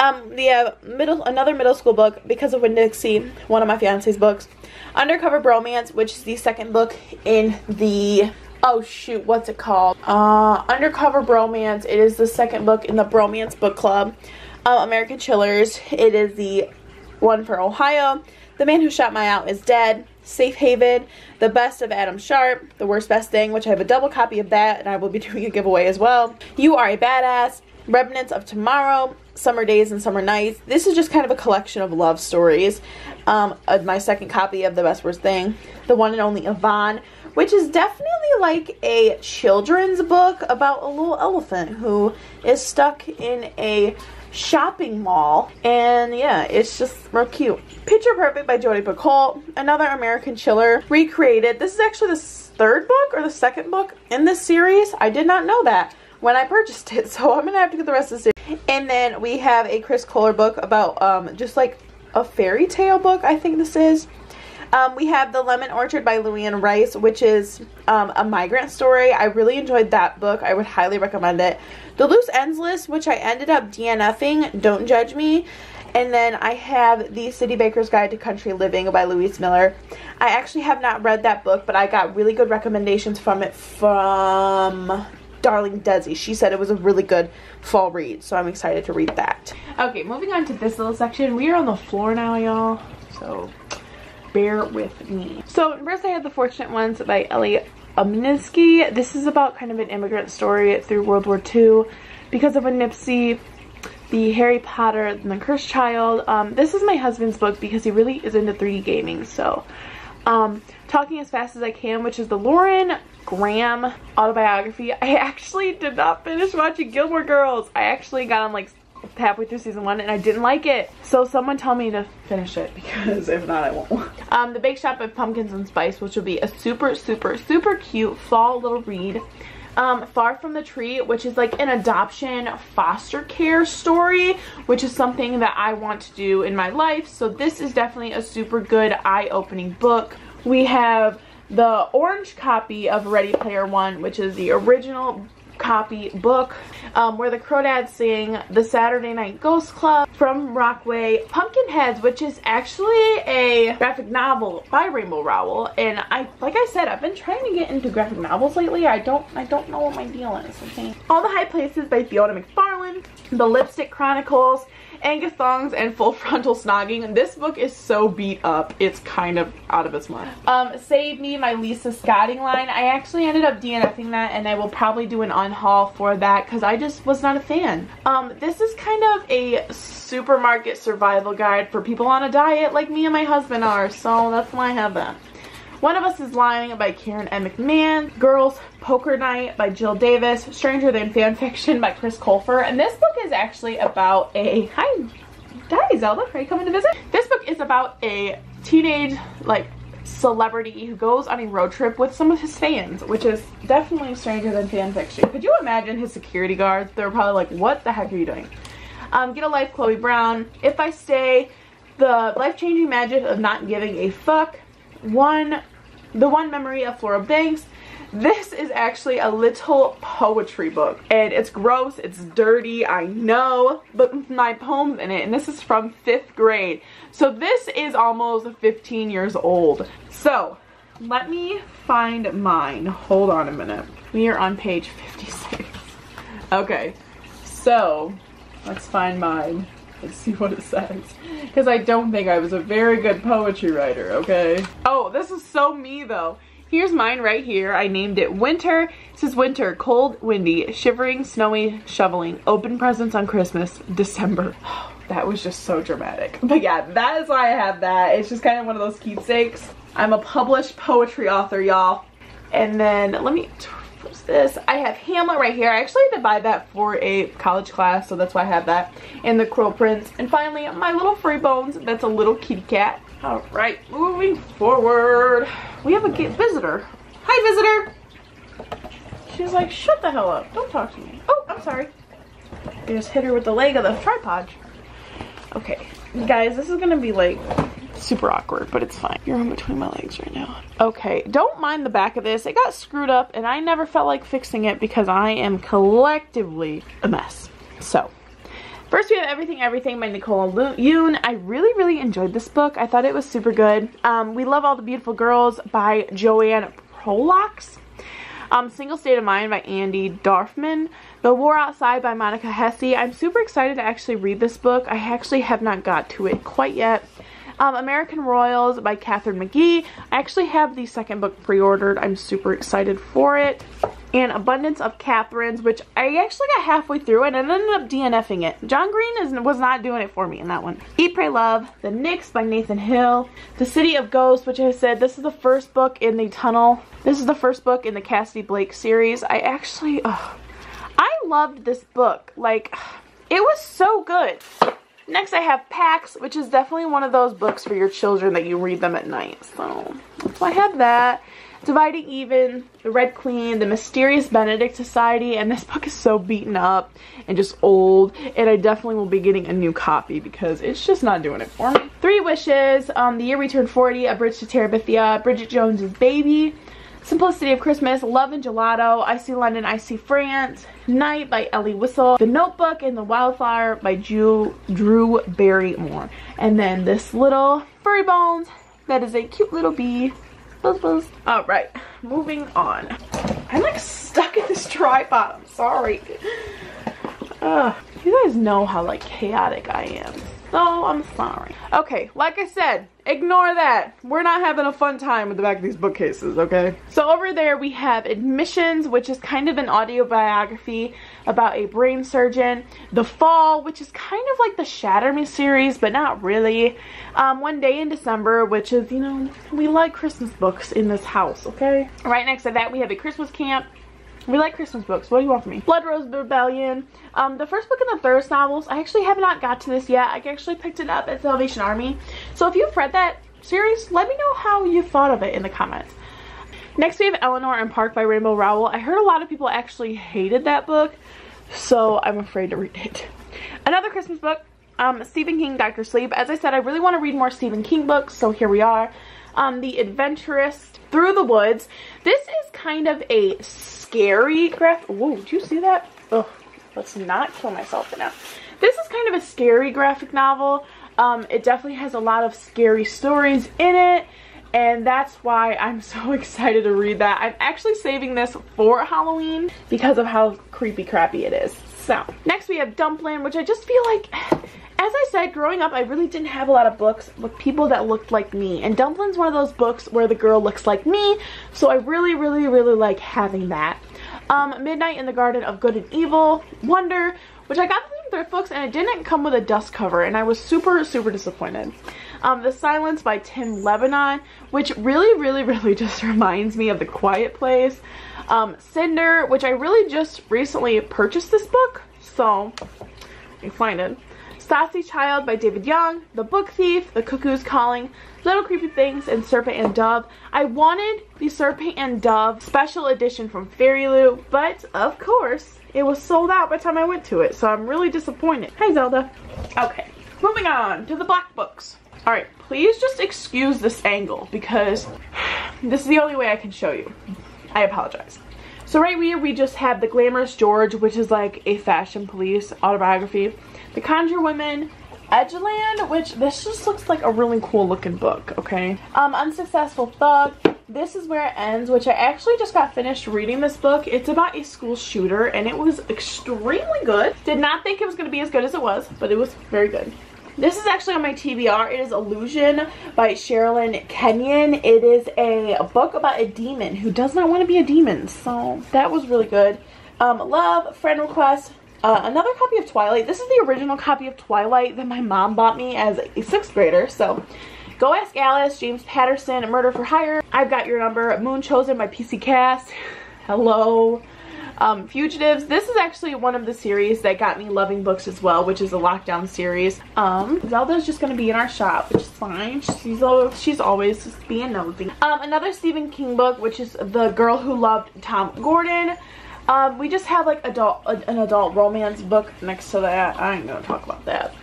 Um, we have middle another middle school book, Because of Winn-Dixie, one of my fiance's books. Undercover Bromance, which is the second book in the oh shoot, what's it called? Uh, Undercover Bromance. It is the second book in the Bromance book club. Um, American Chillers. It is the one for Ohio. The Man Who Shot My Out is Dead. Safe Haven, The Best of Adam Sharp, The Worst Best Thing, which I have a double copy of that and I will be doing a giveaway as well. You Are a Badass, Remnants of Tomorrow, Summer Days and Summer Nights. This is just kind of a collection of love stories. Um, my second copy of The Best Worst Thing, The One and Only Yvonne, which is definitely like a children's book about a little elephant who is stuck in a shopping mall. And yeah, it's just real cute. Picture Perfect by Jodi Picoult, another American chiller recreated. This is actually the third book or the second book in this series. I did not know that when I purchased it, so I'm gonna have to get the rest of the series. And then we have a Chris Colfer book about um, just like a fairy tale book, I think this is. Um, we have The Lemon Orchard by Luanne Rice, which is um, a migrant story. I really enjoyed that book. I would highly recommend it. The Loose Ends List, which I ended up DNFing, Don't Judge Me. And then I have The City Baker's Guide to Country Living by Louise Miller. I actually have not read that book, but I got really good recommendations from it from Darling Desi. She said it was a really good fall read, so I'm excited to read that. Okay, moving on to this little section. We are on the floor now, y'all. So bear with me. So first I have The Fortunate Ones by Ellie Umansky. This is about kind of an immigrant story through World War II. Because of a Nipsey, the Harry Potter and the Cursed Child. Um, this is my husband's book because he really is into 3D gaming. So um, Talking as Fast as I Can, which is the Lauren Graham autobiography. I actually did not finish watching Gilmore Girls. I actually got on like halfway through season one and I didn't like it. So someone tell me to finish it because if not I won't. Um, the Bake Shop of Pumpkins and Spice which will be a super super super cute fall little read. Um, Far From the Tree, which is like an adoption foster care story, which is something that I want to do in my life. So this is definitely a super good eye-opening book. We have the orange copy of Ready Player One, which is the original copy book um, where the Crawdads sing the Saturday Night Ghost Club from Rockaway Pumpkinheads which is actually a graphic novel by Rainbow Rowell. And I like I said I've been trying to get into graphic novels lately. I don't I don't know what my deal is okay All the High Places by Fiona McFarlane The Lipstick Chronicles Angus Thongs and Full Frontal Snogging. This book is so beat up, it's kind of out of its mind. Um, Save Me, my Lisa Scottoline. I actually ended up DNFing that and I will probably do an unhaul for that because I just was not a fan. Um, this is kind of a supermarket survival guide for people on a diet like me and my husband are, so that's why I have that. One of Us is Lying by Karen M. McManus. Girls Poker Night by Jill Davis. Stranger Than Fanfiction by Chris Colfer. And this book is actually about a... Hi, hi Zelda, are you coming to visit? This book is about a teenage, like, celebrity who goes on a road trip with some of his fans, which is definitely stranger than fanfiction. Could you imagine his security guards? They're probably like, what the heck are you doing? Um, Get a Life, Chloe Brown. If I Stay, The Life-Changing Magic of Not Giving a Fuck one, the one memory of Flora Banks. This is actually a little poetry book and it's gross, it's dirty, I know, but my poem's in it and this is from fifth grade. So this is almost 15 years old. So let me find mine. Hold on a minute. We are on page 56. Okay, so let's find mine. Let's see what it says. Because I don't think I was a very good poetry writer, okay? Oh, this is so me though. Here's mine right here. I named it Winter. It says winter, cold, windy, shivering, snowy, shoveling, open presents on Christmas, December. that was just so dramatic. But yeah, that is why I have that. It's just kind of one of those keepsakes. I'm a published poetry author, y'all. And then let me What's this? I have Hamlet right here. I actually had to buy that for a college class, so that's why I have that. And the Crow Prince. And finally, my little free bones. That's a little kitty cat. All right, moving forward. We have a visitor. Hi, visitor. She's like, shut the hell up. Don't talk to me. Oh, I'm sorry. I just hit her with the leg of the tripod. Okay, guys, this is gonna be like super awkward, but it's fine. You're in between my legs right now. Okay, don't mind the back of this. It got screwed up and I never felt like fixing it because I am collectively a mess. So, First we have Everything Everything by Nicola Yoon. I really, really enjoyed this book. I thought it was super good. Um, we Love All the Beautiful Girls by Joanne Proulx. Um, Single State of Mind by Andy Dorfman. The War Outside by Monica Hesse. I'm super excited to actually read this book. I actually have not got to it quite yet. Um, American Royals by Katharine McGee. I actually have the second book pre-ordered. I'm super excited for it. And Abundance of Catherine's, which I actually got halfway through and I ended up DNFing it. John Green is, was not doing it for me in that one. Eat, Pray, Love, The Nix by Nathan Hill. The City of Ghosts, which I said, this is the first book in the Tunnel. This is the first book in the Cassidy Blake series. I actually, oh, I loved this book. Like, it was so good. Next I have Pax, which is definitely one of those books for your children that you read them at night. So, so I have that. Dividing Even, The Red Queen, The Mysterious Benedict Society, and this book is so beaten up and just old, and I definitely will be getting a new copy because it's just not doing it for me. Three Wishes, um, The Year We Turned 40, A Bridge to Terabithia, Bridget Jones's Baby, Simplicity of Christmas, Love and Gelato, I See London, I See France, Night by Elie Wiesel, The Notebook and the Wildflower by Drew, Drew Barrymore. And then this little furry bones that is a cute little bee. Buzz buzz. Alright, moving on. I'm like stuck in this tripod, I'm sorry. You guys know how like chaotic I am. So I'm sorry. Okay, like I said, ignore that. We're not having a fun time with the back of these bookcases, okay? So over there we have Admissions, which is kind of an audio biography about a brain surgeon. The Fall, which is kind of like the Shatter Me series, but not really. Um, One Day in December, which is, you know, we like Christmas books in this house, okay? Right next to that we have a Christmas Camp we like Christmas books. What do you want from me? Blood Rose Rebellion. Um, the first book in the Thirst novels, I actually have not got to this yet. I actually picked it up at Salvation Army. So if you've read that series, let me know how you thought of it in the comments. Next we have Eleanor and Park by Rainbow Rowell. I heard a lot of people actually hated that book, so I'm afraid to read it. Another Christmas book, um, Stephen King, Dr. Sleep. As I said, I really want to read more Stephen King books, so here we are. Um, the Adventurous Through the Woods. This is kind of a scary graphic. Whoa, did you see that? Oh, let's not kill myself now. This is kind of a scary graphic novel. Um, it definitely has a lot of scary stories in it. And that's why I'm so excited to read that. I'm actually saving this for Halloween because of how creepy crappy it is. So, next we have Dumpling, which I just feel like as I said, growing up, I really didn't have a lot of books with people that looked like me. And Dumpling's one of those books where the girl looks like me. So I really, really, really like having that. Um, Midnight in the Garden of Good and Evil, Wonder, which I got from thrift books and it didn't come with a dust cover. And I was super, super disappointed. Um, the Silence by Tim Lebbon, which really, really, really just reminds me of The Quiet Place. Um, Cinder, which I really just recently purchased this book. So, I find it. Sassy Child by David Young, The Book Thief, The Cuckoo's Calling, Little Creepy Things, and Serpent and Dove. I wanted the Serpent and Dove special edition from Fairy FairyLoot, but of course, it was sold out by the time I went to it, so I'm really disappointed. Hi, Zelda. Okay, moving on to the black books. Alright, please just excuse this angle because this is the only way I can show you. I apologize. So right here we just have The Glamorous George, which is like a fashion police autobiography. The Conjure Women, Edgeland, which this just looks like a really cool looking book, okay? Um, Unsuccessful Thug, this is where it ends, which I actually just got finished reading this book. It's about a school shooter, and it was extremely good. Did not think it was going to be as good as it was, but it was very good. This is actually on my TBR. It is Illusion by Sherilyn Kenyon. It is a book about a demon who does not want to be a demon, so that was really good. Um, Love, Friend Request, uh, another copy of Twilight. This is the original copy of Twilight that my mom bought me as a sixth grader. So Go Ask Alice, James Patterson, Murder for Hire, I've Got Your Number, Moon Chosen by PC Cast, Hello, um, Fugitives. This is actually one of the series that got me loving books as well, which is a lockdown series. Um, Zelda's just to be in our shop, which is fine. She's, always, she's always just being nosy. Um, another Stephen King book, which is The Girl Who Loved Tom Gordon. Um, we just have like adult an adult romance book next to that. I ain't gonna talk about that.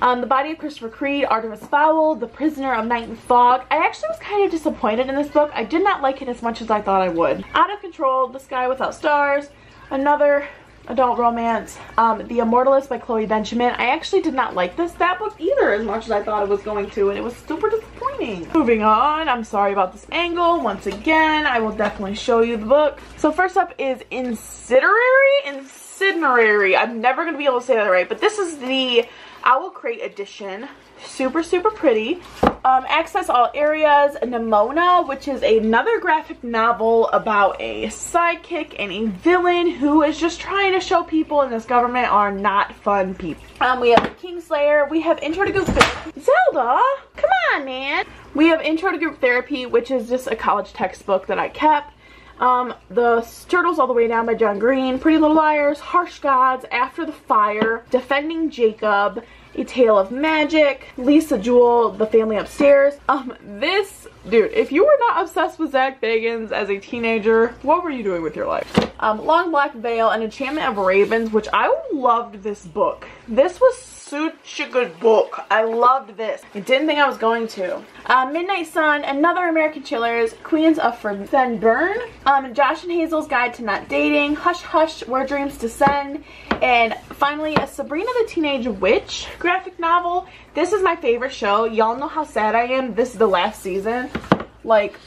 Um, the Body of Christopher Creed, Artemis Fowl, The Prisoner of Night and Fog. I actually was kind of disappointed in this book. I did not like it as much as I thought I would. Out of Control, The Sky Without Stars, another adult romance. Um, the Immortalist by Chloe Benjamin. I actually did not like this that book either as much as I thought it was going to and it was super disappointing. Moving on, I'm sorry about this angle. Once again, I will definitely show you the book. So first up is Incinerary? Incinerary. I'm never going to be able to say that right, but this is the Owl Crate edition. Super, super pretty. Um, Access All Areas, Nimona, which is another graphic novel about a sidekick and a villain who is just trying to show people in this government are not fun people. Um, we have the Kingslayer. We have Intro to Group Therapy. Zelda, come on, man. We have Intro to Group Therapy, which is just a college textbook that I kept. Um, the Turtles All the Way Down by John Green, Pretty Little Liars, Harsh Gods, After the Fire, Defending Jacob, a Tale of Magic, Lisa Jewell, The Family Upstairs. Um, this, dude, if you were not obsessed with Zach Bagans as a teenager, what were you doing with your life? Um, Long Black Veil, and Enchantment of Ravens, which I loved this book. This was such a good book. I loved this. I didn't think I was going to. Uh, Midnight Sun, Another American Chillers, Queens of Forbidden Burn, um, Josh and Hazel's Guide to Not Dating, Hush Hush, Where Dreams Descend, and finally a Sabrina the Teenage Witch graphic novel. This is my favorite show. Y'all know how sad I am. This is the last season. Like,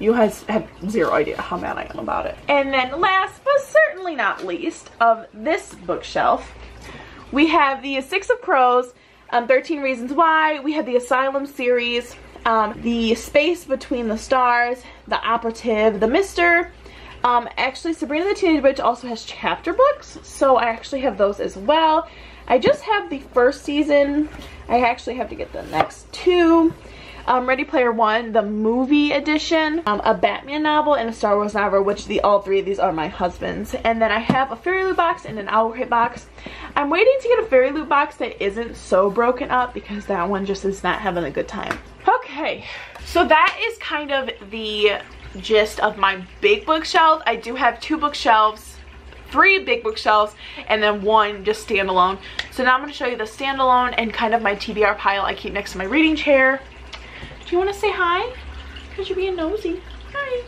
you guys have zero idea how mad I am about it. And then last but certainly not least of this bookshelf we have the Six of Crows, um, 13 Reasons Why. We have the Asylum series, um, the Space Between the Stars, the Operative, the Mister. Um, actually, Sabrina the Teenage Witch also has chapter books, so I actually have those as well. I just have the first season. I actually have to get the next two um, Ready Player One, the movie edition, um, a Batman novel, and a Star Wars novel, which the all three of these are my husband's. And then I have a FairyLoot box and an Owl Crate box. I'm waiting to get a FairyLoot box that isn't so broken up because that one just is not having a good time. Okay, so that is kind of the gist of my big bookshelf. I do have two bookshelves three big bookshelves and then one just standalone. So now I'm going to show you the standalone and kind of my TBR pile I keep next to my reading chair. Do you want to say hi? Because you're being nosy. Hi.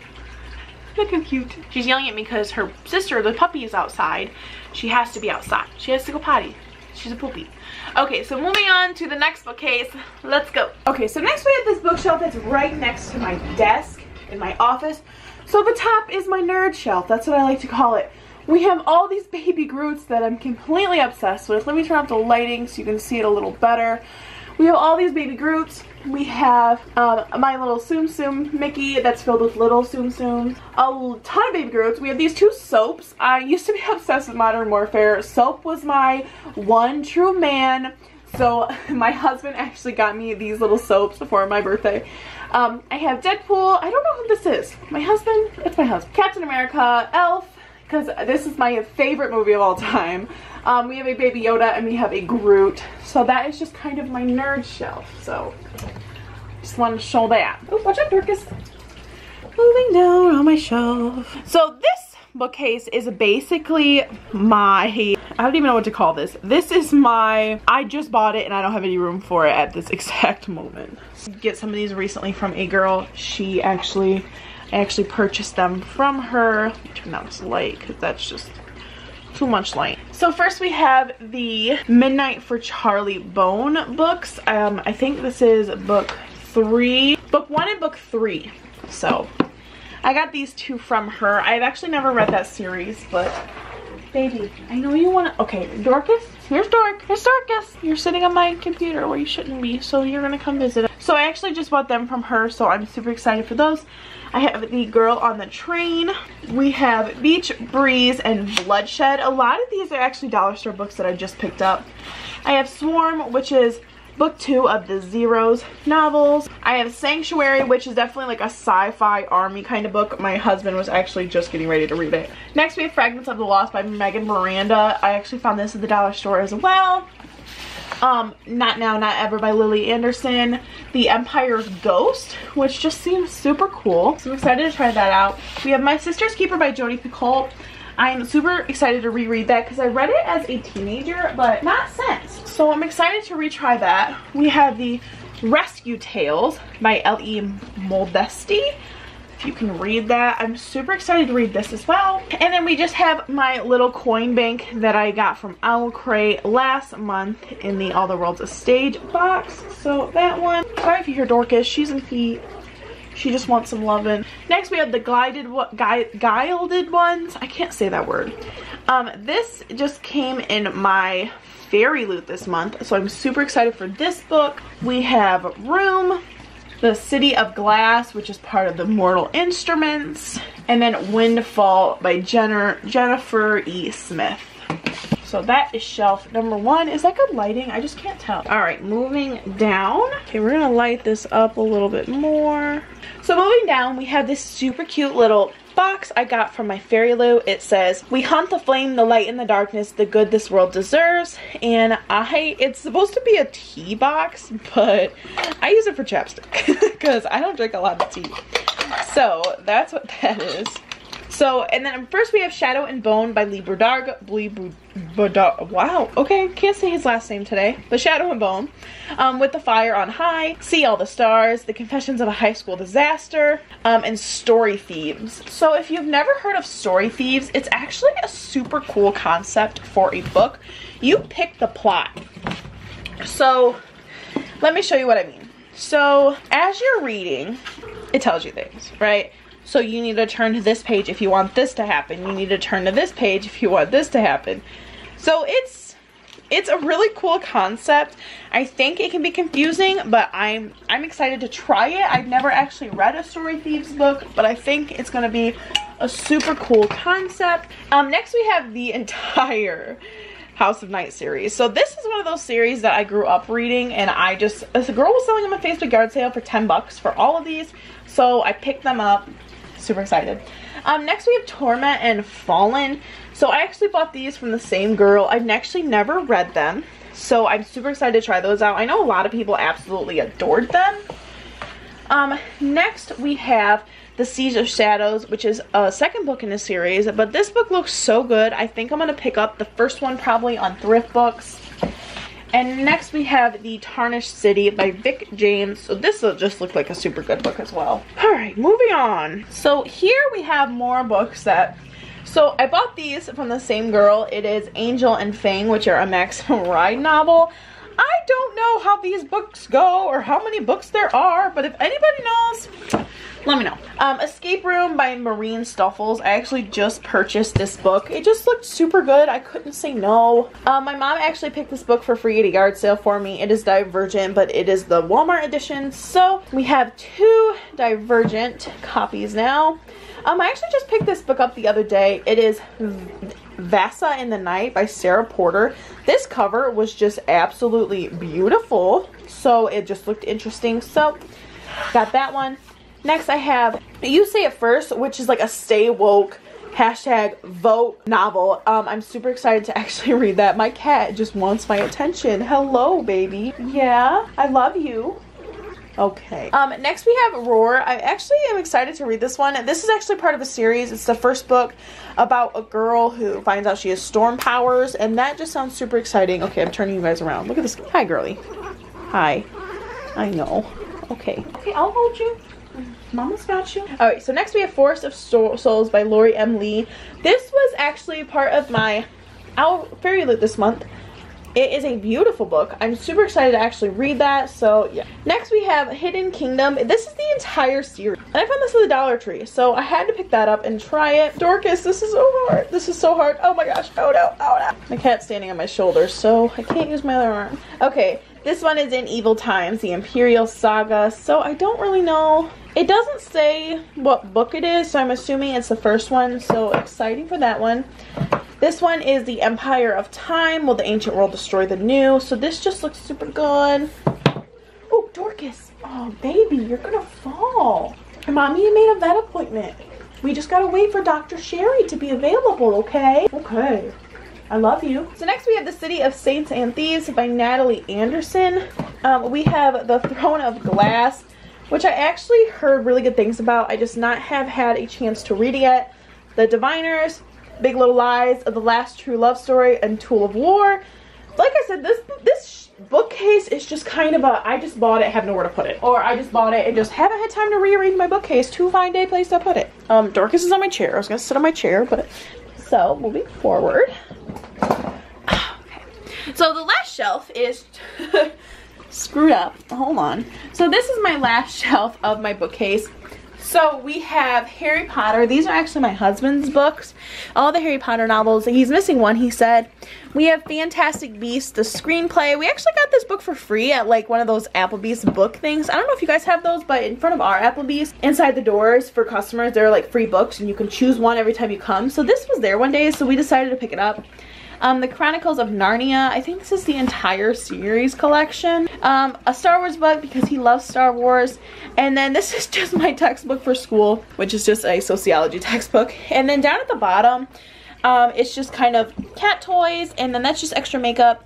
Look how cute. She's yelling at me because her sister, the puppy, is outside. She has to be outside. She has to go potty. She's a poopy. Okay, so moving on to the next bookcase. Let's go. Okay, so next we have this bookshelf that's right next to my desk in my office. So the top is my nerd shelf. That's what I like to call it. We have all these baby Groots that I'm completely obsessed with. Let me turn off the lighting so you can see it a little better. We have all these baby Groots. We have um, my little Tsum Tsum Mickey that's filled with little Tsum Tsums. A ton of baby Groots. We have these two soaps. I used to be obsessed with Modern Warfare. Soap was my one true man. So my husband actually got me these little soaps before my birthday. Um, I have Deadpool. I don't know who this is. My husband? It's my husband. Captain America, Elf, because this is my favorite movie of all time. Um, we have a Baby Yoda and we have a Groot. So that is just kind of my nerd shelf. So just wanted to show that. Oh, watch out, Dorcas. Moving down on my shelf. So this bookcase is basically my, I don't even know what to call this. This is my, I just bought it and I don't have any room for it at this exact moment. Get some of these recently from a girl. She actually, I actually purchased them from her. Turn down this light because that's just too much light. So first we have the Midnight for Charlie Bone books. Um, I think this is book three, book one and book three. So I got these two from her. I've actually never read that series, but baby, I know you want to, okay, Dorcas, here's Dork, here's Dorcas. You're sitting on my computer where you shouldn't be, so you're gonna come visit. So I actually just bought them from her, so I'm super excited for those. I have The Girl on the Train. We have Beach Breeze and Bloodshed. A lot of these are actually dollar store books that I just picked up. I have Swarm, which is book two of the Zeros novels. I have Sanctuary, which is definitely like a sci-fi army kind of book. My husband was actually just getting ready to read it. Next we have Fragments of the Lost by Megan Miranda. I actually found this at the dollar store as well um not now not ever by lily anderson. The empire's ghost which just seems super cool. So i'm excited to try that out. We have my sister's keeper by jodi picoult. I'm super excited to reread that because i read it as a teenager but not since. So i'm excited to retry that. We have the rescue tales by L.E. Moldesti if you can read that. I'm super excited to read this as well. And then we just have my little coin bank that I got from Owlcrate last month in the All the World's a Stage box. So that one. Sorry if you hear Dorcas, she's in heat. She just wants some loving. Next we have the glided, gilded ones. I can't say that word. Um, this just came in my FairyLoot this month, so I'm super excited for this book. We have Room, The City of Glass, which is part of the Mortal Instruments, and then Windfall by Jenner, Jennifer E. Smith. So that is shelf number one. Is that good lighting? I just can't tell. All right, moving down. Okay, we're gonna light this up a little bit more. So moving down, we have this super cute little box I got from my FairyLoot. It says, we hunt the flame, the light and the darkness, the good this world deserves. And I, it's supposed to be a tea box, but I use it for chapstick because I don't drink a lot of tea. So that's what that is. So, and then first we have Shadow and Bone by Lee Brodarg. Lee. Wow. Okay, can't say his last name today. But Shadow and Bone. Um, with the Fire on High, See All the Stars, The Confessions of a High School Disaster, um, and Story Thieves. So if you've never heard of Story Thieves, it's actually a super cool concept for a book. You pick the plot. So, let me show you what I mean. So, as you're reading, it tells you things, right? So you need to turn to this page if you want this to happen. You need to turn to this page if you want this to happen. So it's it's a really cool concept. I think it can be confusing, but I'm I'm excited to try it. I've never actually read a Story Thieves book, but I think it's gonna be a super cool concept. Um, next we have the entire House of Night series. So this is one of those series that I grew up reading and I just, a girl was selling them at Facebook yard sale for 10 bucks for all of these. So I picked them up super excited. Um, next we have Torment and Fallen. So I actually bought these from the same girl. I've actually never read them. So I'm super excited to try those out. I know a lot of people absolutely adored them. Um, next we have The Siege of Shadows, which is a second book in the series. But this book looks so good. I think I'm going to pick up the first one probably on Thrift Books. And next we have The Tarnished City by Vic James. So this will just look like a super good book as well. All right, moving on. So here we have more books that so I bought these from the same girl. It is Angel and Fang, which are a Max Ride novel. I don't know how these books go or how many books there are, but if anybody knows, let me know. Um, Escape Room by Maureen Stoffels. I actually just purchased this book. It just looked super good. I couldn't say no. Um, my mom actually picked this book for free at a yard sale for me. It is Divergent, but it is the Walmart edition. So we have two Divergent copies now. Um, I actually just picked this book up the other day. It is Vassa in the Night by Sarah Porter. This cover was just absolutely beautiful. So it just looked interesting. So got that one. Next I have You Say It First, which is like a stay woke hashtag vote novel. Um, I'm super excited to actually read that. My cat just wants my attention. Hello, baby. Yeah, I love you. Okay. Um, next we have Roar. I actually am excited to read this one. This is actually part of a series. It's the first book about a girl who finds out she has storm powers, and that just sounds super exciting. Okay, I'm turning you guys around. Look at this. Hi, girly. Hi. I know. Okay. Okay, I'll hold you. Mama's got you. All right, so next we have Forest of Souls by Lori M. Lee. This was actually part of my Owl FairyLoot this month. It is a beautiful book. I'm super excited to actually read that, so yeah. Next we have Hidden Kingdom. This is the entire series. And I found this at the Dollar Tree, so I had to pick that up and try it. Dorcas, this is so hard. This is so hard. Oh my gosh. Oh no. Oh no. My cat's standing on my shoulder, so I can't use my other arm. Okay, this one is in Evil Times, the Imperial Saga, so I don't really know it doesn't say what book it is, so I'm assuming it's the first one. So exciting for that one. This one is The Empire of Time. Will the ancient world destroy the new? So this just looks super good. Oh, Dorcas. Oh, baby, you're going to fall. Mommy you made a vet appointment. We just got to wait for Dr. Sherry to be available, okay? Okay. I love you. So next we have The City of Saints and Thieves by Natalie Anderson. Um, we have The Throne of Glass which I actually heard really good things about. I just not have had a chance to read it yet. The Diviners, Big Little Lies, of The Last True Love Story, and Tool of War. Like I said, this this bookcase is just kind of a, I just bought it, have nowhere to put it. Or I just bought it and just haven't had time to rearrange my bookcase to find a place to put it. Um, Dorcas is on my chair. I was gonna sit on my chair, but so moving forward. Okay. So the last shelf is screwed up. Hold on. So this is my last shelf of my bookcase. So we have Harry Potter. These are actually my husband's books. All the Harry Potter novels. He's missing one, he said. We have Fantastic Beasts, the screenplay. We actually got this book for free at like one of those Applebee's book things. I don't know if you guys have those, but in front of our Applebee's, inside the doors for customers, there are like free books and you can choose one every time you come. So this was there one day, so we decided to pick it up. Um, the Chronicles of Narnia. I think this is the entire series collection. Um, a Star Wars book because he loves Star Wars. And then this is just my textbook for school, which is just a sociology textbook. And then down at the bottom, um, it's just kind of cat toys. And then that's just extra makeup.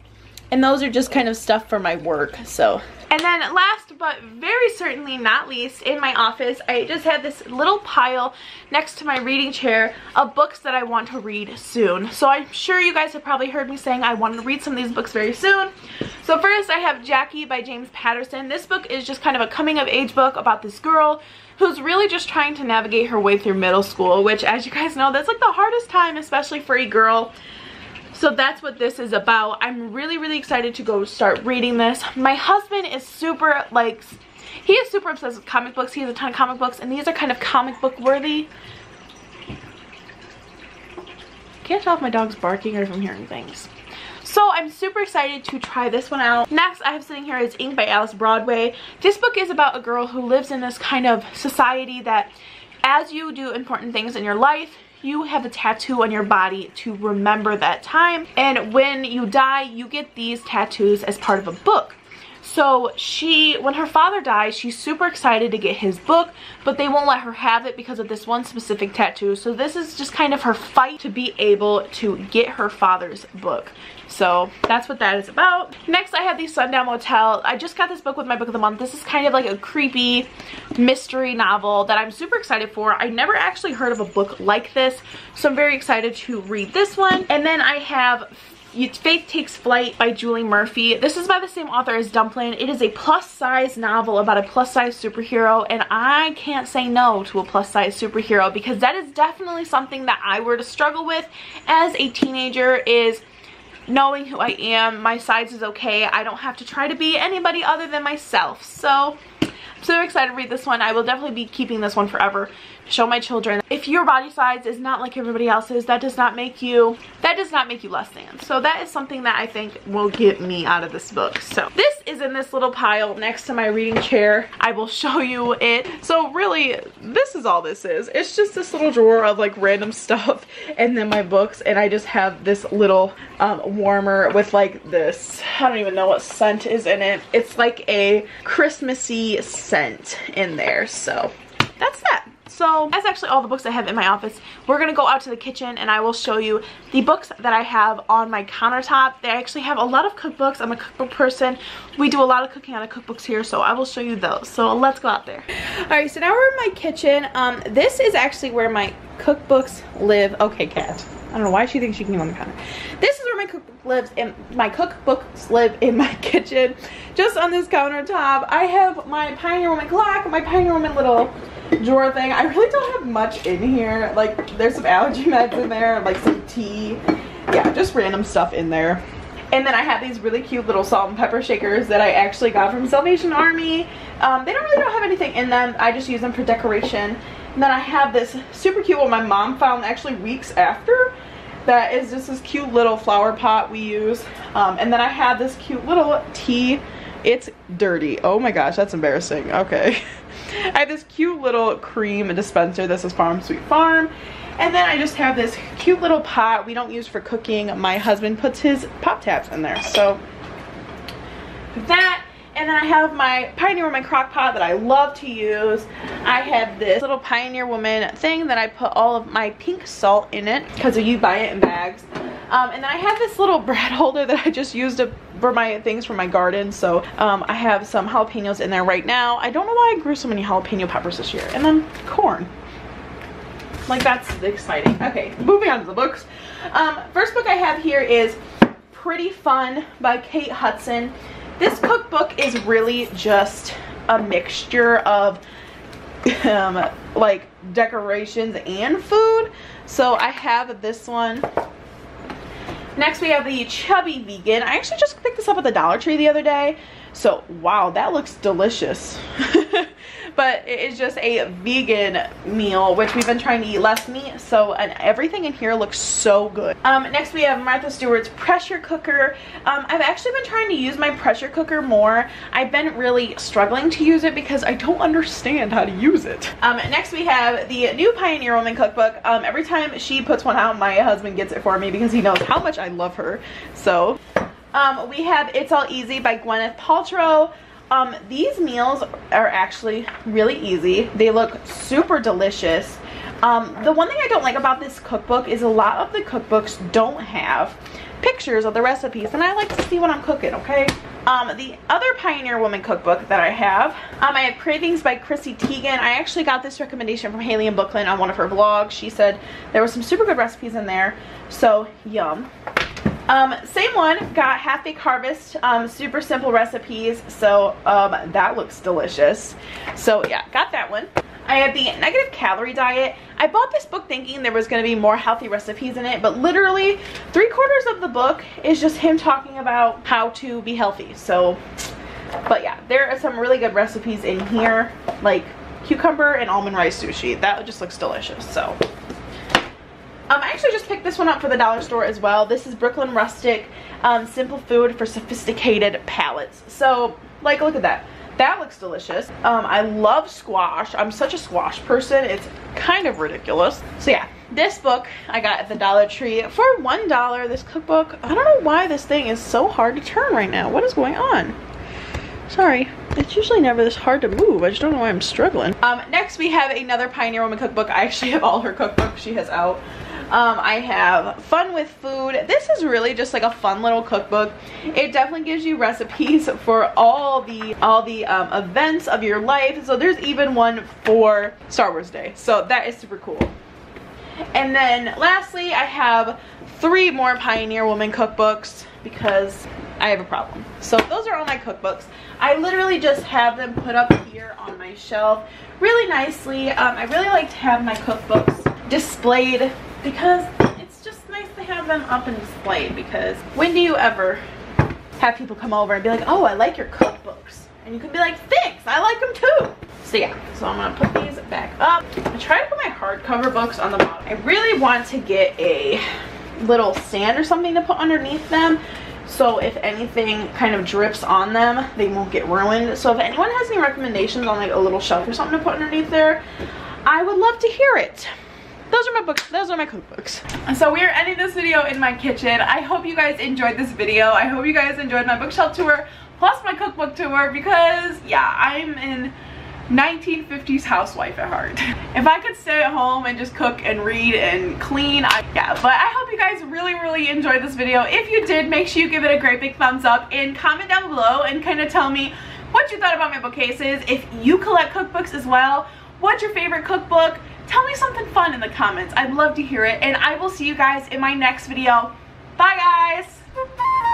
And those are just kind of stuff for my work. So and then last but very certainly not least, in my office, I just had this little pile next to my reading chair of books that I want to read soon. So I'm sure you guys have probably heard me saying I want to read some of these books very soon. So first I have Jackie by James Patterson. This book is just kind of a coming of age book about this girl who's really just trying to navigate her way through middle school, which as you guys know, that's like the hardest time, especially for a girl so that's what this is about. I'm really, really excited to go start reading this. My husband is super, like, he is super obsessed with comic books. He has a ton of comic books, and these are kind of comic book worthy. Can't tell if my dog's barking or if I'm hearing things. So I'm super excited to try this one out. Next I have sitting here is Ink by Alice Broadway. This book is about a girl who lives in this kind of society that as you do important things in your life, you have a tattoo on your body to remember that time. And when you die, you get these tattoos as part of a book. So she, when her father dies, she's super excited to get his book, but they won't let her have it because of this one specific tattoo. So this is just kind of her fight to be able to get her father's book. So that's what that is about. Next, I have the Sundown Motel. I just got this book with my book of the month. This is kind of like a creepy mystery novel that I'm super excited for. I never actually heard of a book like this, so I'm very excited to read this one. And then I have Faith Takes Flight by Julie Murphy. This is by the same author as Dumplin. It is a plus size novel about a plus size superhero and I can't say no to a plus size superhero because that is definitely something that I were to struggle with as a teenager is knowing who I am. My size is okay. I don't have to try to be anybody other than myself. So I'm so excited to read this one. I will definitely be keeping this one forever show my children. If your body size is not like everybody else's, that does not make you, that does not make you less than. So that is something that I think will get me out of this book. So this is in this little pile next to my reading chair. I will show you it. So really, this is all this is. It's just this little drawer of like random stuff and then my books and I just have this little um, warmer with like this, I don't even know what scent is in it. It's like a Christmassy scent in there. So that's that. So that's actually all the books I have in my office. We're going to go out to the kitchen and I will show you the books that I have on my countertop. They actually have a lot of cookbooks. I'm a cookbook person. We do a lot of cooking out of cookbooks here, so I will show you those. So let's go out there. Alright, so now we're in my kitchen. Um, this is actually where my cookbooks live. Okay, cat. I don't know why she thinks she can get on the counter. This is where my cookbook lives and my cookbooks live in my kitchen. Just on this countertop. I have my Pioneer Woman clock, my Pioneer Woman little drawer thing. I really don't have much in here. Like there's some allergy meds in there, like some tea. Yeah, just random stuff in there. And then I have these really cute little salt and pepper shakers that I actually got from Salvation Army. Um, they don't really don't have anything in them. I just use them for decoration. And then I have this super cute one my mom found actually weeks after. That is just this cute little flower pot we use. Um, and then I have this cute little tea. It's dirty. Oh my gosh, that's embarrassing. Okay. I have this cute little cream dispenser. This is Farm Sweet Farm. And then I just have this cute little pot we don't use for cooking. My husband puts his pop tabs in there. So that and then I have my Pioneer Woman crock pot that I love to use. I have this little Pioneer Woman thing that I put all of my pink salt in it because you buy it in bags. Um, and then I have this little bread holder that I just used to, for my things from my garden. So um, I have some jalapenos in there right now. I don't know why I grew so many jalapeno peppers this year. And then corn. Like that's exciting. Okay, moving on to the books. Um, first book I have here is Pretty Fun by Kate Hudson. This cookbook is really just a mixture of um, like decorations and food. So I have this one. Next we have the Chubby Vegan. I actually just picked this up at the Dollar Tree the other day. So wow, that looks delicious. but it is just a vegan meal which we've been trying to eat less meat so and everything in here looks so good. Um, next we have martha stewart's pressure cooker. Um, i've actually been trying to use my pressure cooker more. I've been really struggling to use it because i don't understand how to use it. Um, next we have the new pioneer woman cookbook. Um, every time she puts one out my husband gets it for me because he knows how much i love her. So um, we have It's All Easy by Gwyneth Paltrow. Um, these meals are actually really easy. They look super delicious. Um, the one thing I don't like about this cookbook is a lot of the cookbooks don't have pictures of the recipes and I like to see what I'm cooking, okay? Um, the other Pioneer Woman cookbook that I have, um, I have Cravings by Chrissy Teigen. I actually got this recommendation from Haley and Bookland on one of her vlogs. She said there were some super good recipes in there, so yum. Um, same one, got Half Baked Harvest, um, super simple recipes, so um, that looks delicious. So yeah, got that one. I have the Negative Calorie Diet. I bought this book thinking there was going to be more healthy recipes in it, but literally three quarters of the book is just him talking about how to be healthy. So, but yeah, there are some really good recipes in here, like cucumber and almond rice sushi. That just looks delicious, so um, I actually just picked this one up for the dollar store as well. This is Brooklyn Rustic um, Simple Food for Sophisticated Palates. So, like, look at that. That looks delicious. Um, I love squash. I'm such a squash person. It's kind of ridiculous. So yeah, this book I got at the Dollar Tree for $1. This cookbook, I don't know why this thing is so hard to turn right now. What is going on? Sorry, it's usually never this hard to move. I just don't know why I'm struggling. Um, next we have another Pioneer Woman cookbook. I actually have all her cookbooks she has out. Um, I have Fun with Food. This is really just like a fun little cookbook. It definitely gives you recipes for all the all the um, events of your life. So there's even one for Star Wars Day. So that is super cool. And then lastly, I have three more Pioneer Woman cookbooks because I have a problem. So those are all my cookbooks. I literally just have them put up here on my shelf really nicely. Um, I really like to have my cookbooks displayed because it's just nice to have them up and displayed because when do you ever have people come over and be like, oh, I like your cookbooks. And you can be like, thanks, I like them too. So yeah, so I'm gonna put these back up. I try to put my hardcover books on the bottom. I really want to get a little stand or something to put underneath them so if anything kind of drips on them they won't get ruined so if anyone has any recommendations on like a little shelf or something to put underneath there i would love to hear it those are my books those are my cookbooks so we are ending this video in my kitchen i hope you guys enjoyed this video i hope you guys enjoyed my bookshelf tour plus my cookbook tour because yeah i'm in 1950s housewife at heart. If I could stay at home and just cook and read and clean, I, yeah. But I hope you guys really, really enjoyed this video. If you did, make sure you give it a great big thumbs up and comment down below and kind of tell me what you thought about my bookcases. If you collect cookbooks as well, what's your favorite cookbook? Tell me something fun in the comments. I'd love to hear it. And I will see you guys in my next video. Bye guys!